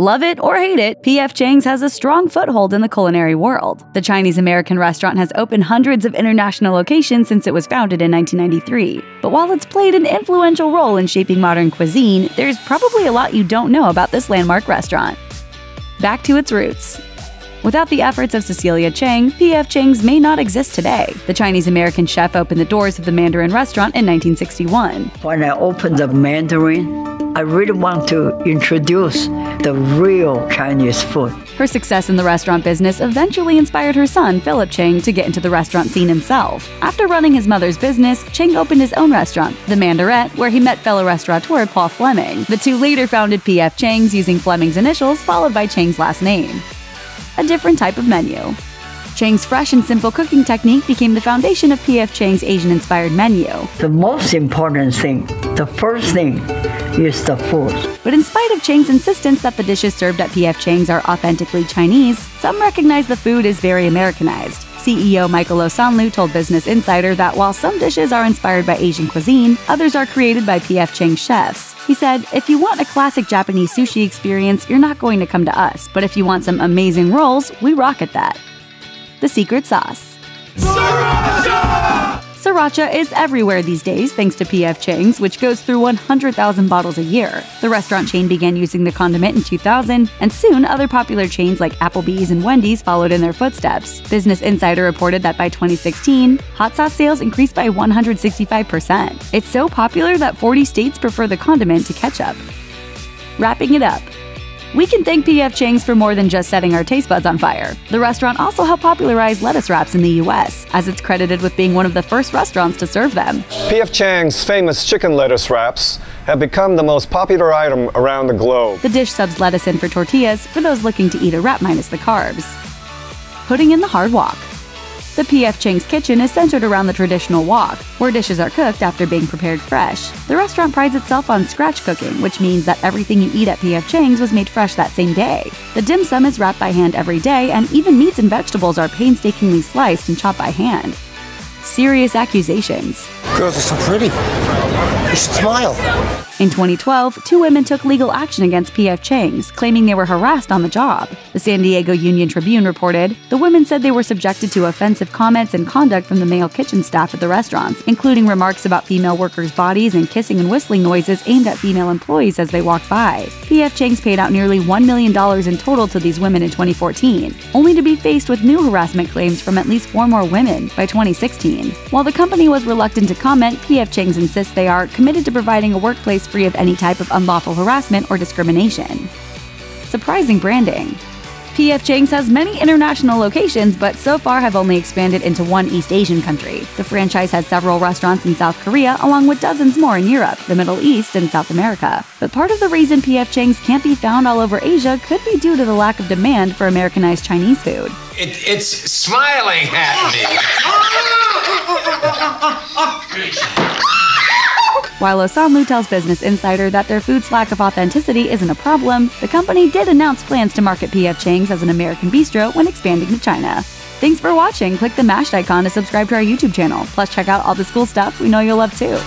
Love it or hate it, P.F. Chang's has a strong foothold in the culinary world. The Chinese American restaurant has opened hundreds of international locations since it was founded in 1993. But while it's played an influential role in shaping modern cuisine, there's probably a lot you don't know about this landmark restaurant. Back to its roots. Without the efforts of Cecilia Chiang, P.F. Chang's may not exist today. The Chinese American chef opened the doors of the Mandarin restaurant in 1961. When I opened the Mandarin, I really want to introduce the real Chinese food. Her success in the restaurant business eventually inspired her son, Philip Chiang, to get into the restaurant scene himself. After running his mother's business, Chiang opened his own restaurant, The Mandarin, where he met fellow restaurateur Paul Fleming. The two later founded P.F. Chang's using Fleming's initials, followed by Chiang's last name. A different type of menu. Chiang's fresh and simple cooking technique became the foundation of P.F. Chang's Asian inspired menu. The most important thing, the first thing, is the food. But in spite of Chiang's insistence that the dishes served at P.F. Chang's are authentically Chinese, some recognize the food is very Americanized. CEO Michael Osanloo told Business Insider that while some dishes are inspired by Asian cuisine, others are created by P.F. Chang's chefs. He said, If you want a classic Japanese sushi experience, you're not going to come to us, but if you want some amazing rolls, we rock at that the secret sauce. Sriracha! Sriracha is everywhere these days thanks to P.F. Chang's, which goes through 100,000 bottles a year. The restaurant chain began using the condiment in 2000, and soon other popular chains like Applebee's and Wendy's followed in their footsteps. Business Insider reported that by 2016, hot sauce sales increased by 165%. It's so popular that 40 states prefer the condiment to ketchup. Wrapping it up, we can thank P.F. Chang's for more than just setting our taste buds on fire. The restaurant also helped popularize lettuce wraps in the U.S., as it's credited with being one of the first restaurants to serve them. P.F. Chang's famous chicken lettuce wraps have become the most popular item around the globe. The dish subs lettuce in for tortillas for those looking to eat a wrap minus the carbs. Putting in the hard wok. The P.F. Chang's kitchen is centered around the traditional wok, where dishes are cooked after being prepared fresh. The restaurant prides itself on scratch cooking, which means that everything you eat at P.F. Chang's was made fresh that same day. The dim sum is wrapped by hand every day, and even meats and vegetables are painstakingly sliced and chopped by hand. Serious accusations. Girls are so pretty. You should smile. In 2012, two women took legal action against P.F. Chang's, claiming they were harassed on the job. The San Diego Union Tribune reported the women said they were subjected to offensive comments and conduct from the male kitchen staff at the restaurants, including remarks about female workers' bodies and kissing and whistling noises aimed at female employees as they walked by. P.F. Chang's paid out nearly $1 million in total to these women in 2014, only to be faced with new harassment claims from at least four more women by 2016. While the company was reluctant to comment, P.F. Chang's insists they are committed to providing a workplace free of any type of unlawful harassment or discrimination. Surprising branding. P.F. Chang's has many international locations, but so far have only expanded into one East Asian country. The franchise has several restaurants in South Korea, along with dozens more in Europe, the Middle East, and South America. But part of the reason P.F. Chang's can't be found all over Asia could be due to the lack of demand for Americanized Chinese food. It, it's smiling at me. While Osanloo tells Business Insider that their food's lack of authenticity isn't a problem, the company did announce plans to market P.F. Chang's as an American bistro when expanding to China. Thanks for watching. Click the mashed icon to subscribe to our YouTube channel. Plus, check out all this cool stuff we know you'll love too.